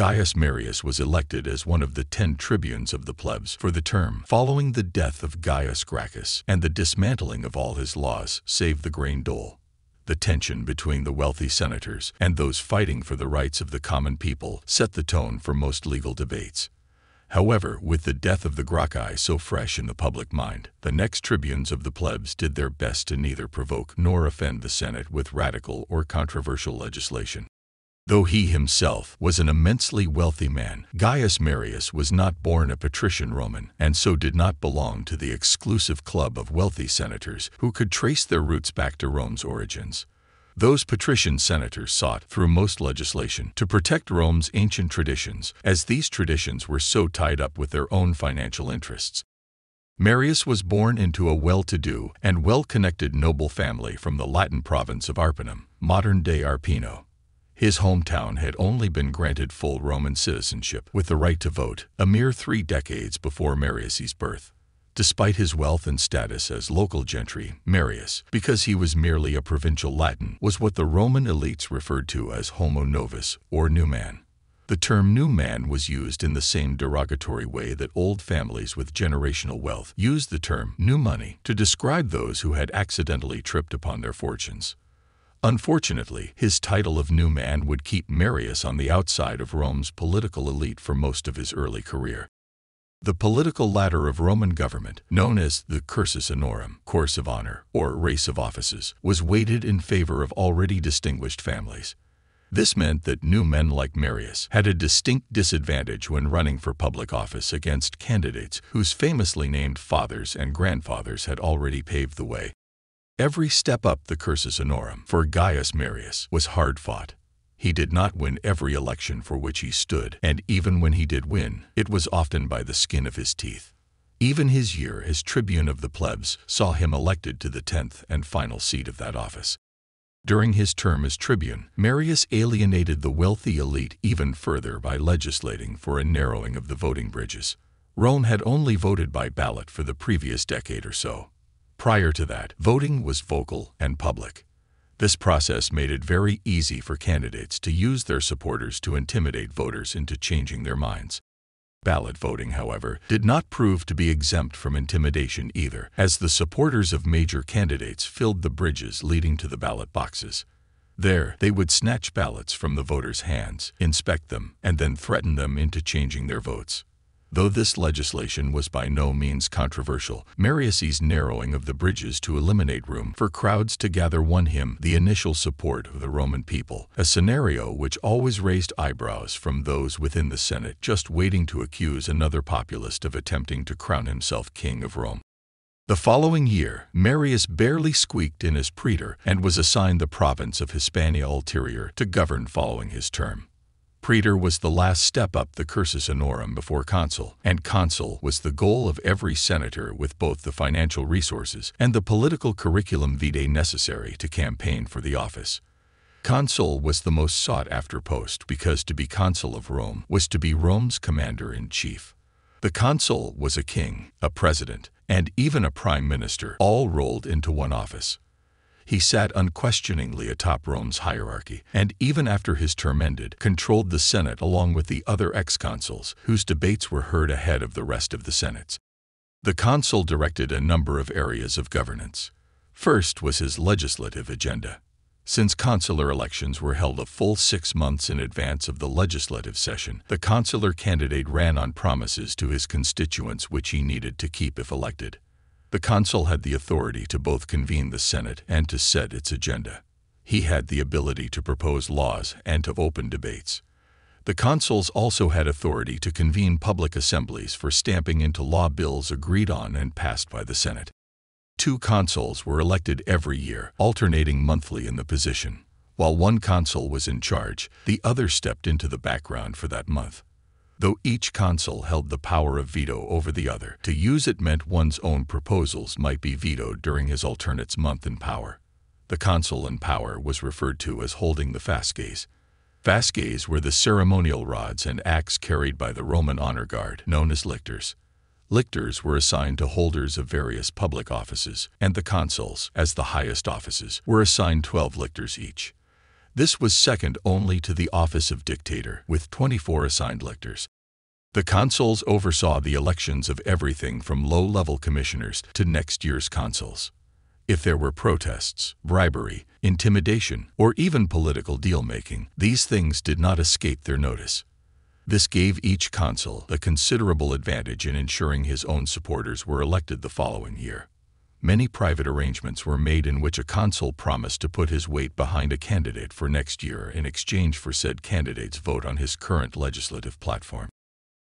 Gaius Marius was elected as one of the ten tribunes of the plebs for the term following the death of Gaius Gracchus and the dismantling of all his laws save the grain dole. The tension between the wealthy senators and those fighting for the rights of the common people set the tone for most legal debates. However, with the death of the Gracchi so fresh in the public mind, the next tribunes of the plebs did their best to neither provoke nor offend the Senate with radical or controversial legislation. Though he himself was an immensely wealthy man, Gaius Marius was not born a patrician Roman and so did not belong to the exclusive club of wealthy senators who could trace their roots back to Rome's origins. Those patrician senators sought, through most legislation, to protect Rome's ancient traditions, as these traditions were so tied up with their own financial interests. Marius was born into a well-to-do and well-connected noble family from the Latin province of Arpinum, modern-day Arpino. His hometown had only been granted full Roman citizenship with the right to vote a mere three decades before Marius's birth. Despite his wealth and status as local gentry, Marius, because he was merely a provincial Latin, was what the Roman elites referred to as homo novus, or new man. The term new man was used in the same derogatory way that old families with generational wealth used the term new money to describe those who had accidentally tripped upon their fortunes. Unfortunately, his title of new man would keep Marius on the outside of Rome's political elite for most of his early career. The political ladder of Roman government, known as the cursus honorum, course of honor, or race of offices, was weighted in favor of already distinguished families. This meant that new men like Marius had a distinct disadvantage when running for public office against candidates whose famously named fathers and grandfathers had already paved the way. Every step up the cursus honorum for Gaius Marius was hard fought. He did not win every election for which he stood, and even when he did win, it was often by the skin of his teeth. Even his year as tribune of the plebs saw him elected to the tenth and final seat of that office. During his term as tribune, Marius alienated the wealthy elite even further by legislating for a narrowing of the voting bridges. Rome had only voted by ballot for the previous decade or so. Prior to that, voting was vocal and public. This process made it very easy for candidates to use their supporters to intimidate voters into changing their minds. Ballot voting, however, did not prove to be exempt from intimidation either, as the supporters of major candidates filled the bridges leading to the ballot boxes. There, they would snatch ballots from the voters' hands, inspect them, and then threaten them into changing their votes. Though this legislation was by no means controversial, Marius's narrowing of the bridges to eliminate room for crowds to gather won him the initial support of the Roman people, a scenario which always raised eyebrows from those within the Senate just waiting to accuse another populist of attempting to crown himself king of Rome. The following year, Marius barely squeaked in as praetor and was assigned the province of Hispania Ulterior to govern following his term. Praetor was the last step up the cursus honorum before consul, and consul was the goal of every senator with both the financial resources and the political curriculum vitae necessary to campaign for the office. Consul was the most sought-after post because to be consul of Rome was to be Rome's commander-in-chief. The consul was a king, a president, and even a prime minister, all rolled into one office. He sat unquestioningly atop Rome's hierarchy, and even after his term ended, controlled the Senate along with the other ex-consuls, whose debates were heard ahead of the rest of the Senates. The consul directed a number of areas of governance. First was his legislative agenda. Since consular elections were held a full six months in advance of the legislative session, the consular candidate ran on promises to his constituents which he needed to keep if elected. The consul had the authority to both convene the Senate and to set its agenda. He had the ability to propose laws and to open debates. The consuls also had authority to convene public assemblies for stamping into law bills agreed on and passed by the Senate. Two consuls were elected every year, alternating monthly in the position. While one consul was in charge, the other stepped into the background for that month. Though each consul held the power of veto over the other, to use it meant one's own proposals might be vetoed during his alternate's month in power. The consul in power was referred to as holding the fasces. Fasces were the ceremonial rods and axe carried by the Roman honor guard, known as lictors. Lictors were assigned to holders of various public offices, and the consuls, as the highest offices, were assigned 12 lictors each. This was second only to the office of dictator, with 24 assigned lictors. The consuls oversaw the elections of everything from low-level commissioners to next year's consuls. If there were protests, bribery, intimidation, or even political deal-making, these things did not escape their notice. This gave each consul a considerable advantage in ensuring his own supporters were elected the following year. Many private arrangements were made in which a consul promised to put his weight behind a candidate for next year in exchange for said candidate's vote on his current legislative platform.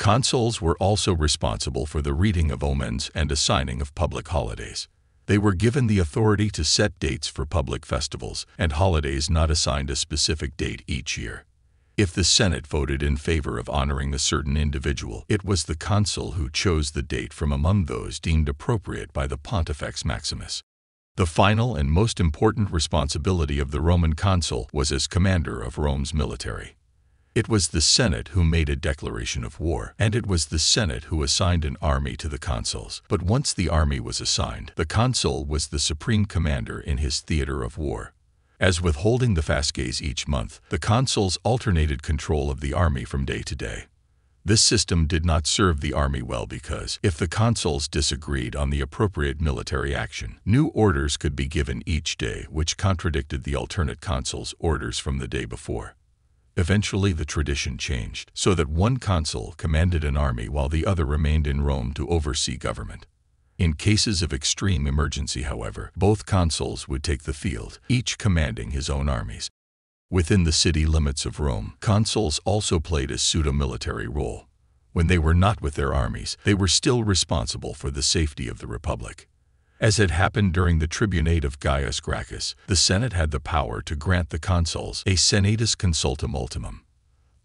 Consuls were also responsible for the reading of omens and assigning of public holidays. They were given the authority to set dates for public festivals and holidays not assigned a specific date each year. If the Senate voted in favor of honoring a certain individual, it was the consul who chose the date from among those deemed appropriate by the Pontifex Maximus. The final and most important responsibility of the Roman consul was as commander of Rome's military. It was the Senate who made a declaration of war, and it was the Senate who assigned an army to the consuls. But once the army was assigned, the consul was the supreme commander in his theater of war. As with holding the fasces each month, the consuls alternated control of the army from day to day. This system did not serve the army well because, if the consuls disagreed on the appropriate military action, new orders could be given each day which contradicted the alternate consuls' orders from the day before. Eventually the tradition changed, so that one consul commanded an army while the other remained in Rome to oversee government. In cases of extreme emergency, however, both consuls would take the field, each commanding his own armies. Within the city limits of Rome, consuls also played a pseudo-military role. When they were not with their armies, they were still responsible for the safety of the Republic. As had happened during the tribunate of Gaius Gracchus, the Senate had the power to grant the consuls a senatus consultum ultimum.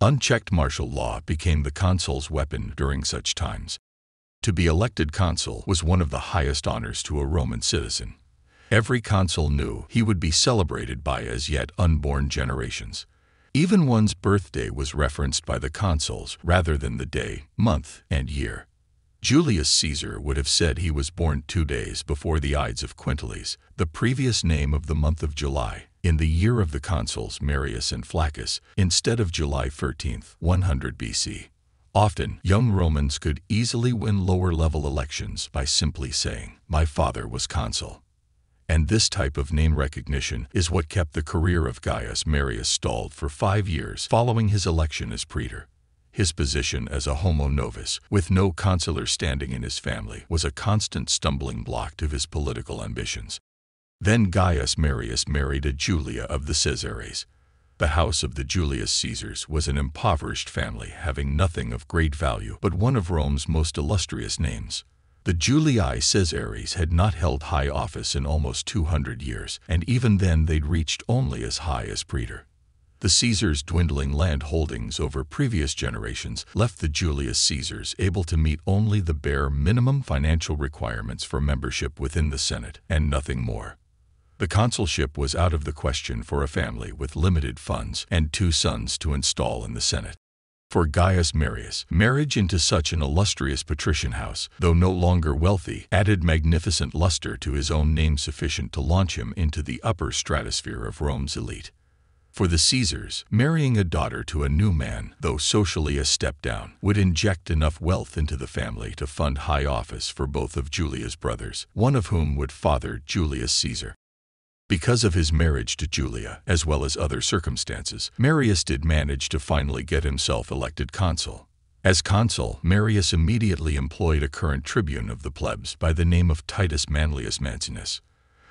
Unchecked martial law became the consul's weapon during such times. To be elected consul was one of the highest honors to a Roman citizen. Every consul knew he would be celebrated by as yet unborn generations. Even one's birthday was referenced by the consuls rather than the day, month, and year. Julius Caesar would have said he was born two days before the Ides of Quintilis, the previous name of the month of July, in the year of the consuls Marius and Flaccus, instead of July 13, 100 BC. Often, young Romans could easily win lower-level elections by simply saying, my father was consul. And this type of name recognition is what kept the career of Gaius Marius stalled for five years following his election as praetor. His position as a homo novus, with no consular standing in his family, was a constant stumbling block to his political ambitions. Then Gaius Marius married a Julia of the Caesares, the house of the Julius Caesars was an impoverished family having nothing of great value but one of Rome's most illustrious names. The Julii Caesares had not held high office in almost 200 years, and even then they'd reached only as high as praetor. The Caesars' dwindling land holdings over previous generations left the Julius Caesars able to meet only the bare minimum financial requirements for membership within the Senate, and nothing more. The consulship was out of the question for a family with limited funds and two sons to install in the Senate. For Gaius Marius, marriage into such an illustrious patrician house, though no longer wealthy, added magnificent luster to his own name sufficient to launch him into the upper stratosphere of Rome's elite. For the Caesars, marrying a daughter to a new man, though socially a step down, would inject enough wealth into the family to fund high office for both of Julia's brothers, one of whom would father Julius Caesar. Because of his marriage to Julia, as well as other circumstances, Marius did manage to finally get himself elected consul. As consul, Marius immediately employed a current tribune of the plebs by the name of Titus Manlius Mancinus.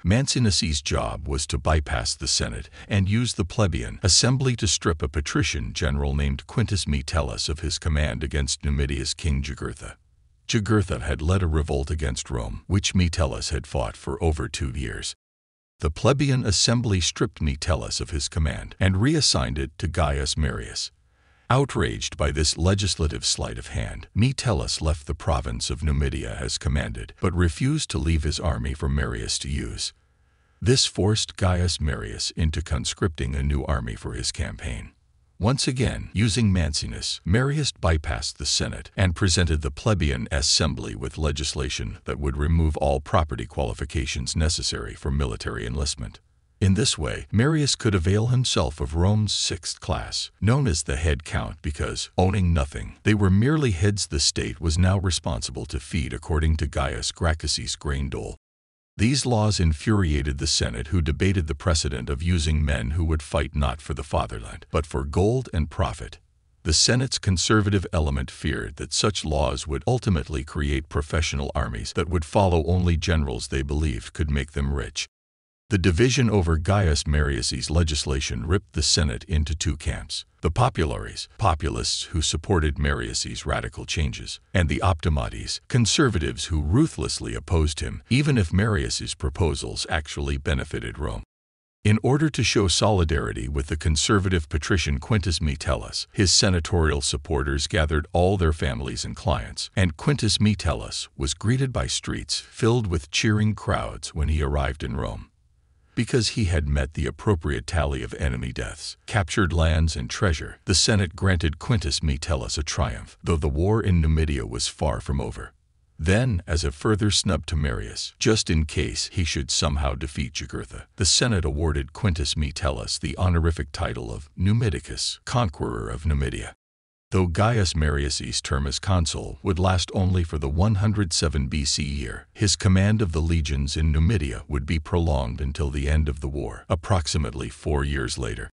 Mancinus's job was to bypass the Senate and use the plebeian assembly to strip a patrician general named Quintus Metellus of his command against Numidius King Jugurtha. Jugurtha had led a revolt against Rome, which Metellus had fought for over two years. The plebeian assembly stripped Metellus of his command and reassigned it to Gaius Marius. Outraged by this legislative sleight of hand, Metellus left the province of Numidia as commanded, but refused to leave his army for Marius to use. This forced Gaius Marius into conscripting a new army for his campaign. Once again, using Mancinus, Marius bypassed the Senate and presented the plebeian assembly with legislation that would remove all property qualifications necessary for military enlistment. In this way, Marius could avail himself of Rome's sixth class, known as the head count because, owning nothing, they were merely heads the state was now responsible to feed according to Gaius Gracchus's grain dole. These laws infuriated the Senate who debated the precedent of using men who would fight not for the fatherland, but for gold and profit. The Senate's conservative element feared that such laws would ultimately create professional armies that would follow only generals they believed could make them rich. The division over Gaius Marius's legislation ripped the Senate into two camps. The populares, populists who supported Marius's radical changes, and the optimates, conservatives who ruthlessly opposed him, even if Marius's proposals actually benefited Rome. In order to show solidarity with the conservative patrician Quintus Metellus, his senatorial supporters gathered all their families and clients, and Quintus Metellus was greeted by streets filled with cheering crowds when he arrived in Rome because he had met the appropriate tally of enemy deaths, captured lands, and treasure, the Senate granted Quintus Metellus a triumph, though the war in Numidia was far from over. Then, as a further snub to Marius, just in case he should somehow defeat Jugurtha, the Senate awarded Quintus Metellus the honorific title of Numidicus, conqueror of Numidia. Though Gaius Marius's term as consul would last only for the 107 BC year, his command of the legions in Numidia would be prolonged until the end of the war, approximately four years later.